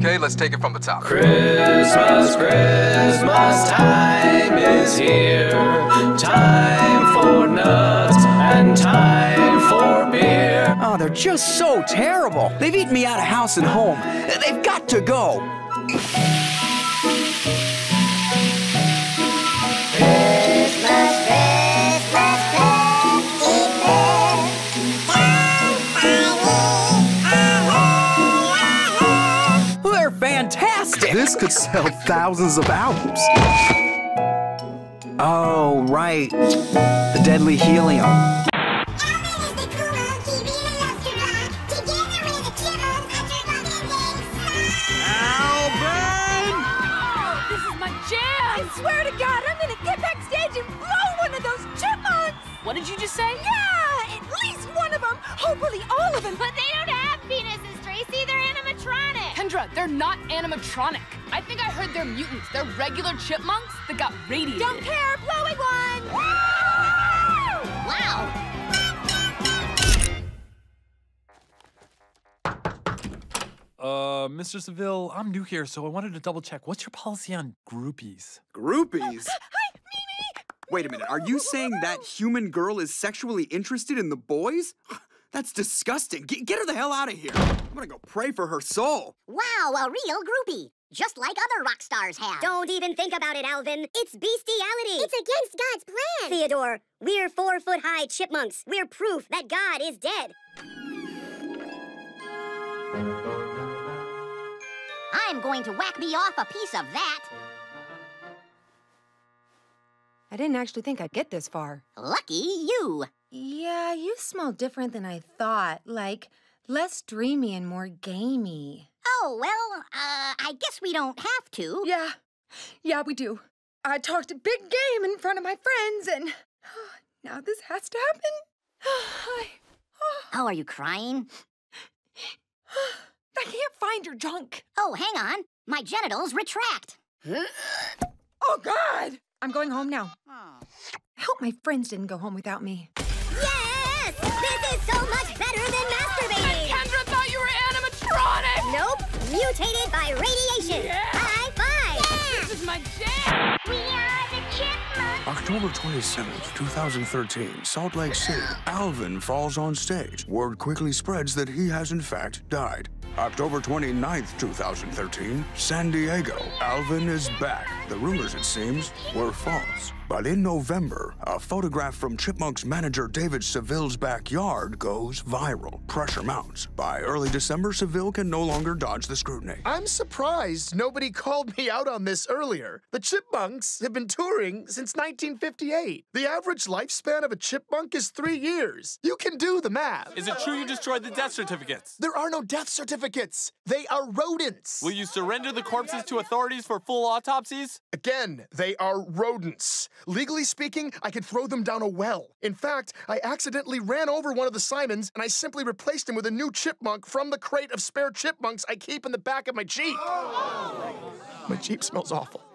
Okay, let's take it from the top. Christmas, Christmas time is here. Time for nuts and time for beer. Oh, they're just so terrible. They've eaten me out of house and home. They've got to go. This could sell thousands of albums. Oh, right. The deadly helium. I'll use the Kuro TV last. This is my jam! I swear to God, I'm gonna get backstage and blow one of those chipmunks! What did you just say? Yeah! At least one of them! Hopefully all of them! Animatronic. They're not animatronic. I think I heard they're mutants. They're regular chipmunks that got radiated. Don't care, blowing one! Wow. Uh, Mr. Seville, I'm new here, so I wanted to double check. What's your policy on groupies? Groupies? Hi, Mimi! Wait a minute, are you saying that human girl is sexually interested in the boys? That's disgusting. Get, get her the hell out of here. I'm gonna go pray for her soul. Wow, a real groupie. Just like other rock stars have. Don't even think about it, Alvin. It's bestiality. It's against God's plan. Theodore, we're four foot high chipmunks. We're proof that God is dead. I'm going to whack me off a piece of that. I didn't actually think I'd get this far. Lucky you. Yeah, you smell different than I thought. Like, less dreamy and more gamey. Oh, well, uh, I guess we don't have to. Yeah, yeah, we do. I talked a big game in front of my friends, and now this has to happen. I, Oh, are you crying? I can't find your junk. Oh, hang on. My genitals retract. Oh, God! I'm going home now. I hope my friends didn't go home without me. Yes! This is so much better than masturbating! Kendra thought you were animatronic! Nope! Mutated by radiation! High five! This is my jam! We are the chipmunks. October 27th, 2013, Salt Lake City. Alvin falls on stage. Word quickly spreads that he has, in fact, died. October 29th, 2013, San Diego. Alvin is back. The rumors, it seems, were false. But in November, a photograph from Chipmunk's manager David Seville's backyard goes viral. Pressure mounts. By early December, Seville can no longer dodge the scrutiny. I'm surprised nobody called me out on this earlier. The Chipmunks have been touring since 1958. The average lifespan of a chipmunk is three years. You can do the math. Is it true you destroyed the death certificates? There are no death certificates. They are rodents. Will you surrender the corpses to authorities for full autopsies? Again, they are rodents. Legally speaking, I could throw them down a well. In fact, I accidentally ran over one of the Simons and I simply replaced him with a new chipmunk from the crate of spare chipmunks I keep in the back of my Jeep. Oh. My Jeep smells awful.